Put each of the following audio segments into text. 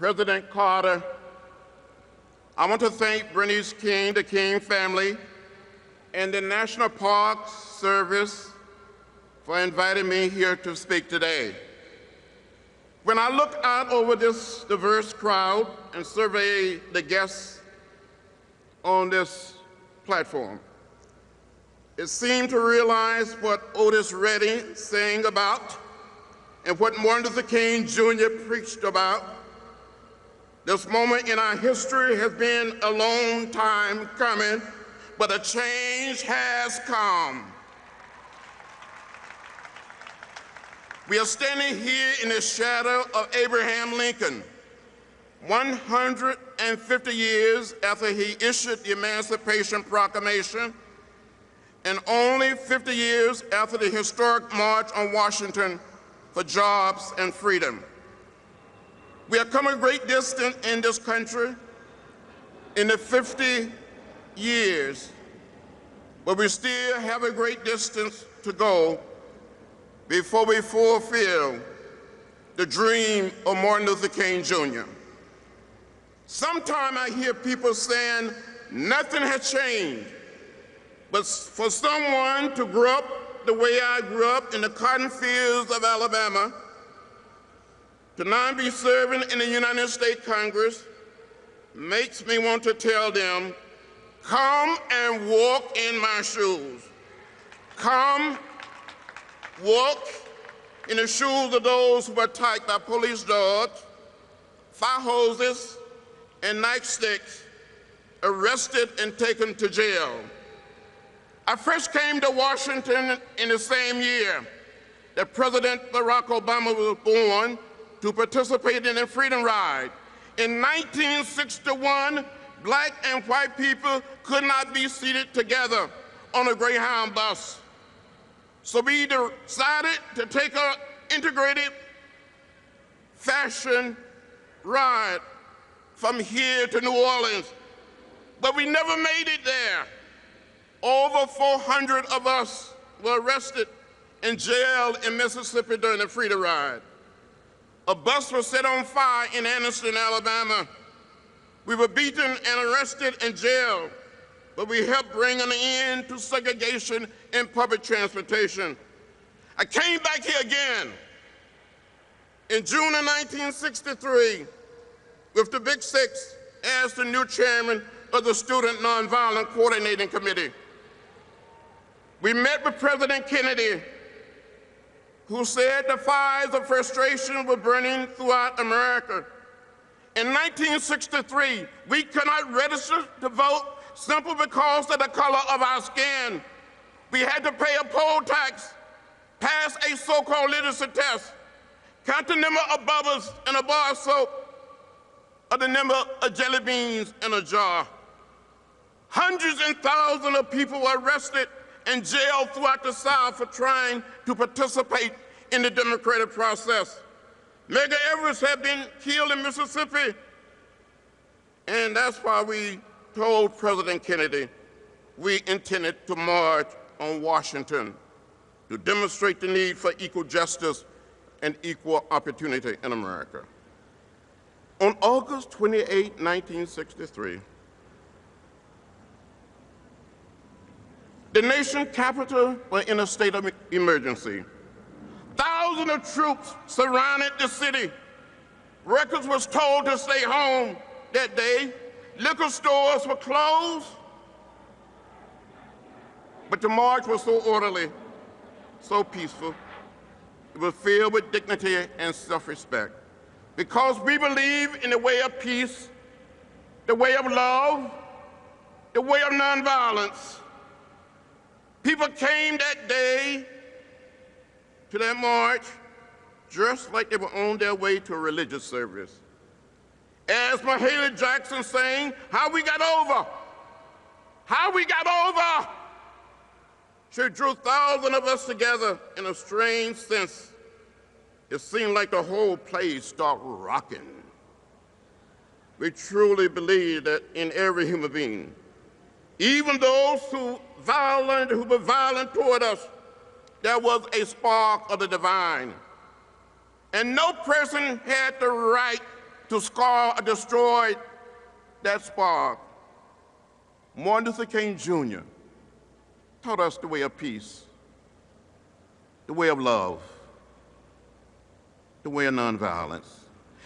President Carter, I want to thank Bernice King, the King family, and the National Park Service for inviting me here to speak today. When I look out over this diverse crowd and survey the guests on this platform, it seemed to realize what Otis Redding sang about and what Martin Luther King Jr. preached about. This moment in our history has been a long time coming, but a change has come. We are standing here in the shadow of Abraham Lincoln, 150 years after he issued the Emancipation Proclamation, and only 50 years after the historic March on Washington for jobs and freedom. We have come a great distance in this country in the 50 years, but we still have a great distance to go before we fulfill the dream of Martin Luther King Jr. Sometimes I hear people saying nothing has changed, but for someone to grow up the way I grew up in the cotton fields of Alabama, to now be serving in the United States Congress, makes me want to tell them, come and walk in my shoes. Come walk in the shoes of those who were attacked by police dogs, fire hoses, and nightsticks, arrested and taken to jail. I first came to Washington in the same year that President Barack Obama was born to participate in the Freedom Ride. In 1961, black and white people could not be seated together on a Greyhound bus. So we decided to take an integrated fashion ride from here to New Orleans. But we never made it there. Over 400 of us were arrested and jailed in Mississippi during the Freedom Ride. A bus was set on fire in Anniston, Alabama. We were beaten and arrested and jailed but we helped bring an end to segregation in public transportation. I came back here again in June of 1963 with the Big Six as the new chairman of the Student Nonviolent Coordinating Committee. We met with President Kennedy, who said the fires of frustration were burning throughout America. In 1963, we could not register to vote simply because of the color of our skin. We had to pay a poll tax, pass a so-called literacy test, count the number of bubbles in a bar of soap, or the number of jelly beans in a jar. Hundreds and thousands of people were arrested and jailed throughout the South for trying to participate in the democratic process. Medgar Evers had been killed in Mississippi, and that's why we told President Kennedy we intended to march on Washington to demonstrate the need for equal justice and equal opportunity in America. On August 28, 1963, the nation's capital was in a state of emergency. Thousands of troops surrounded the city. Records was told to stay home that day Liquor stores were closed, but the march was so orderly, so peaceful. It was filled with dignity and self-respect. Because we believe in the way of peace, the way of love, the way of nonviolence. Came that day to that march dressed like they were on their way to a religious service. As Mahalia Jackson saying, how we got over, how we got over. She drew thousands of us together in a strange sense. It seemed like the whole place started rocking. We truly believe that in every human being, even those who violent, who were violent toward us, there was a spark of the divine. And no person had the right to scar or destroy that spark. Martin Luther King Jr. taught us the way of peace, the way of love, the way of nonviolence.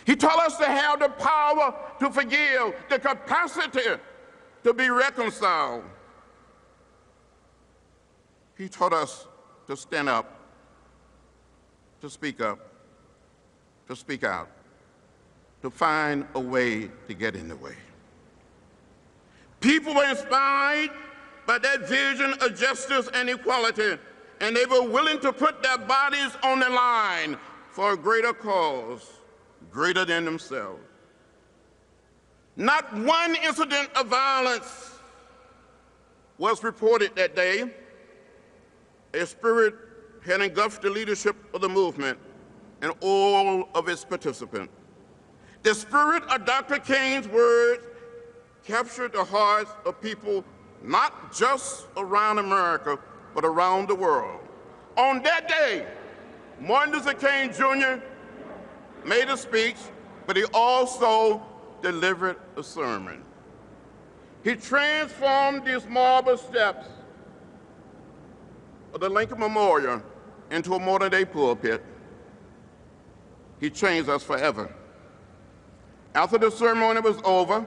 He taught us to have the power to forgive, the capacity to be reconciled. He taught us to stand up, to speak up, to speak out, to find a way to get in the way. People were inspired by that vision of justice and equality, and they were willing to put their bodies on the line for a greater cause, greater than themselves. Not one incident of violence was reported that day. A spirit had engulfed the leadership of the movement and all of its participants. The spirit of Dr. King's words captured the hearts of people not just around America, but around the world. On that day, Martin Luther King Jr. made a speech, but he also delivered a sermon. He transformed these marble steps of the Lincoln Memorial into a modern day pulpit. He changed us forever. After the ceremony was over,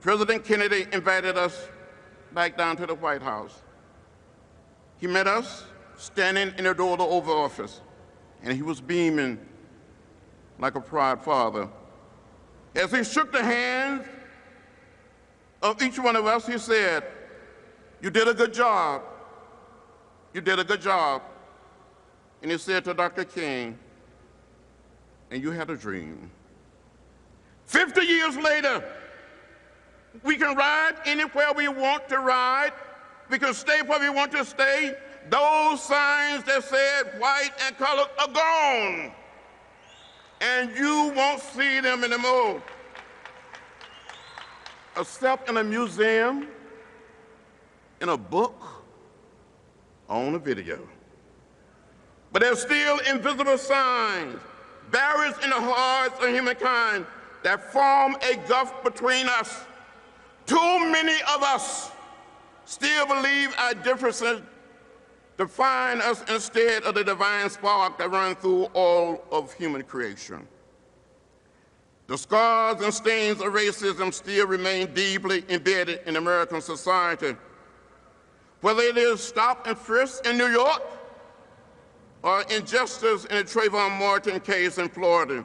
President Kennedy invited us back down to the White House. He met us standing in the door of the Oval Office, and he was beaming like a proud father. As he shook the hands of each one of us, he said, You did a good job. You did a good job. And he said to Dr. King, And you had a dream. 50 years later, we can ride anywhere we want to ride. We can stay where we want to stay. Those signs that said white and color are gone. And you won't see them anymore. Except in a museum, in a book, on a video. But there's still invisible signs, barriers in the hearts of humankind that form a gulf between us. Too many of us still believe our differences define us instead of the divine spark that runs through all of human creation. The scars and stains of racism still remain deeply embedded in American society. Whether it is stop and frisk in New York or injustice in the Trayvon Martin case in Florida.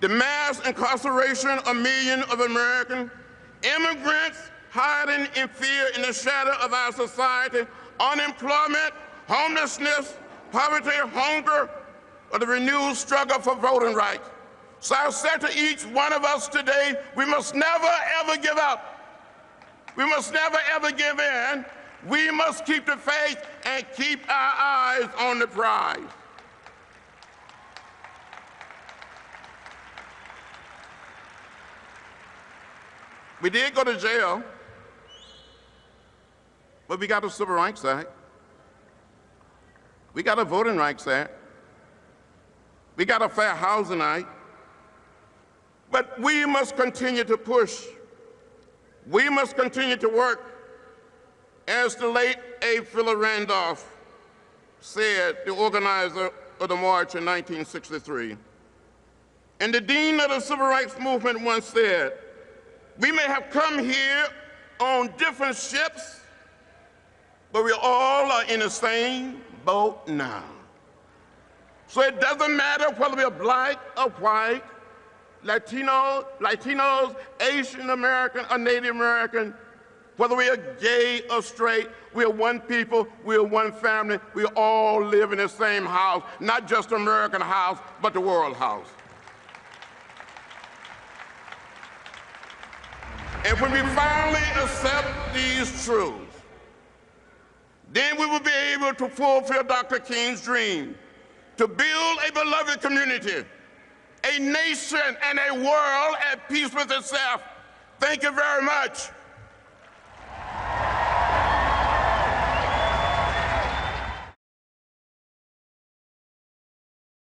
The mass incarceration of millions of American immigrants hiding in fear in the shadow of our society, unemployment, homelessness, poverty, hunger, or the renewed struggle for voting rights. So I said to each one of us today, we must never ever give up. We must never ever give in. We must keep the faith and keep our eyes on the prize. We did go to jail, but we got a Civil Rights Act. We got a Voting Rights Act. We got a Fair Housing Act. But we must continue to push. We must continue to work. As the late A. Philip Randolph said, the organizer of the march in 1963. And the dean of the civil rights movement once said, we may have come here on different ships, but we all are in the same boat now. So it doesn't matter whether we're black or white, Latino, Latinos, Asian American, or Native American, whether we are gay or straight, we are one people, we are one family, we all live in the same house, not just American house, but the world house. And when we finally accept these truths, then we will be able to fulfill Dr. King's dream to build a beloved community, a nation and a world at peace with itself. Thank you very much.